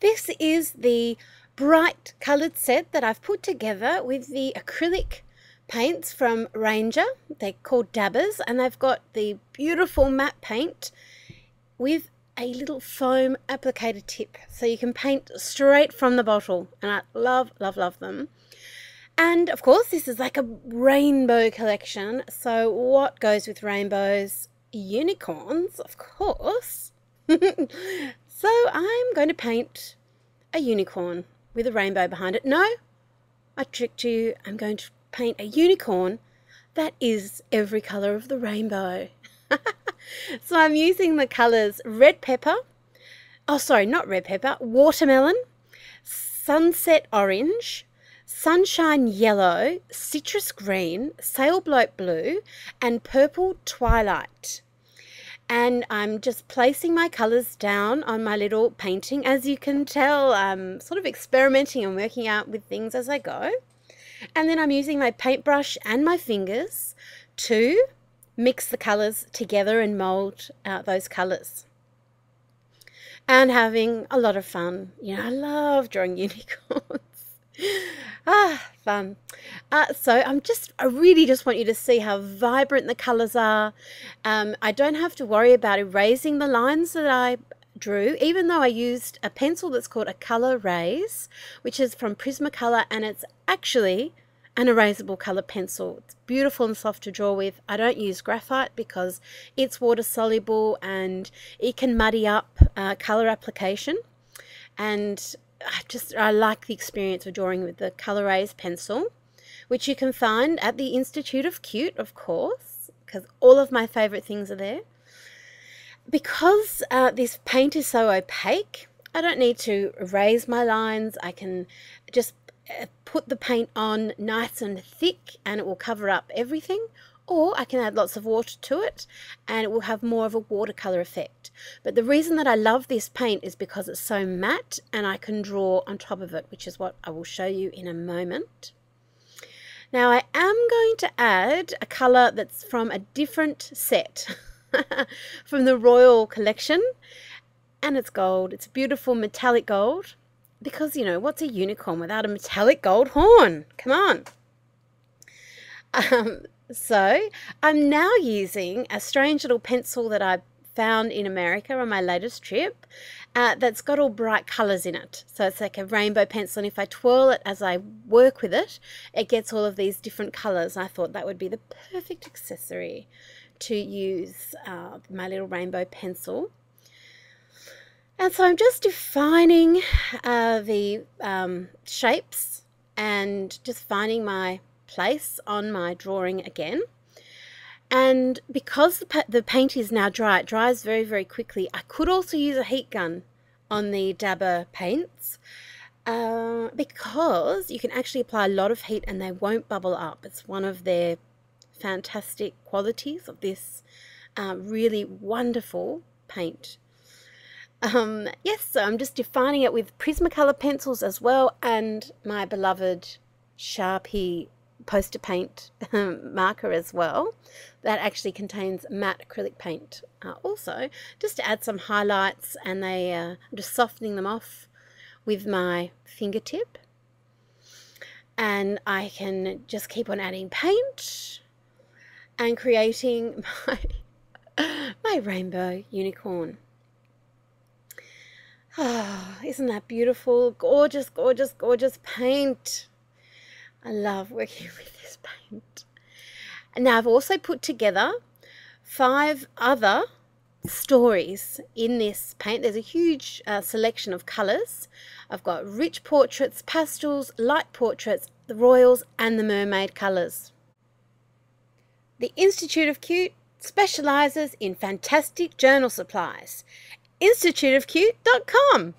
This is the bright coloured set that I've put together with the acrylic paints from Ranger. They're called dabbers and they've got the beautiful matte paint with a little foam applicator tip. So you can paint straight from the bottle and I love love love them. And of course this is like a rainbow collection. So what goes with rainbows? Unicorns of course so I'm going to paint a unicorn with a rainbow behind it no I tricked you I'm going to paint a unicorn that is every colour of the rainbow. so I'm using the colours red pepper, oh sorry, not red pepper, watermelon, sunset orange, sunshine yellow, citrus green, sailboat blue, and purple twilight. And I'm just placing my colours down on my little painting. As you can tell, I'm sort of experimenting and working out with things as I go. And then I'm using my paintbrush and my fingers to mix the colours together and mould out those colours. And having a lot of fun. You know, I love drawing unicorns. ah, fun. Uh, so I'm just, I really just want you to see how vibrant the colours are. Um, I don't have to worry about erasing the lines that I drew, even though I used a pencil that's called a Col-Erase, which is from Prismacolor, and it's actually an erasable colour pencil. It's beautiful and soft to draw with. I don't use graphite because it's water soluble and it can muddy up uh, colour application. And I just I like the experience of drawing with the Col-Erase pencil, which you can find at the Institute of Cute, of course, because all of my favourite things are there because uh, this paint is so opaque, I don't need to erase my lines. I can just uh, put the paint on nice and thick and it will cover up everything. Or I can add lots of water to it and it will have more of a watercolor effect. But the reason that I love this paint is because it's so matte and I can draw on top of it, which is what I will show you in a moment. Now I am going to add a colour that's from a different set. from the Royal Collection. And it's gold. It's beautiful metallic gold. Because, you know, what's a unicorn without a metallic gold horn? Come on. Um, so I'm now using a strange little pencil that I found in America on my latest trip uh, that's got all bright colours in it. So it's like a rainbow pencil, and if I twirl it as I work with it, it gets all of these different colours. I thought that would be the perfect accessory to use uh, my little rainbow pencil. And so I'm just defining uh, the um, shapes and just finding my place on my drawing again. And because the, pa the paint is now dry, it dries very, very quickly. I could also use a heat gun on the dabber paints uh, because you can actually apply a lot of heat and they won't bubble up. It's one of their fantastic qualities of this uh, really wonderful paint. Um, yes, so I'm just defining it with Prismacolor pencils as well and my beloved Sharpie poster paint marker as well that actually contains matte acrylic paint uh, also just to add some highlights and they uh, I'm just softening them off with my fingertip and I can just keep on adding paint and creating my, my rainbow unicorn. Oh, isn't that beautiful? Gorgeous, gorgeous, gorgeous paint. I love working with this paint. And now I've also put together five other stories in this paint. There's a huge uh, selection of colours. I've got rich portraits, pastels, light portraits, the royals and the mermaid colours. The Institute of Cute specialises in fantastic journal supplies. instituteofcute.com